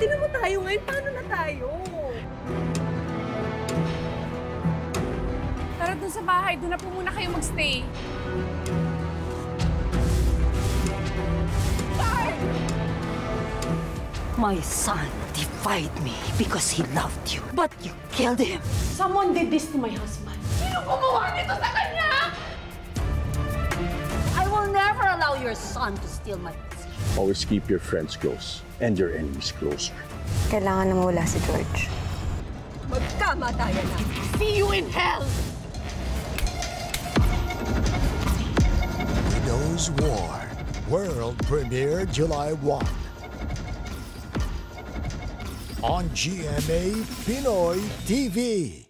Tinan mo tayo ngayon, paano na tayo? Tara dun sa bahay, dun na po muna kayo magstay. My son defied me because he loved you, but you killed him. Someone did this to my husband. Sino gumawa nito sa kanya? I will never allow your son to steal my. Always keep your friends close and your enemies closer. Kailangan na mawala si George. Magkamatayan na. See you in hell! Widow's War. World premiere July 1. On GMA Pinoy TV.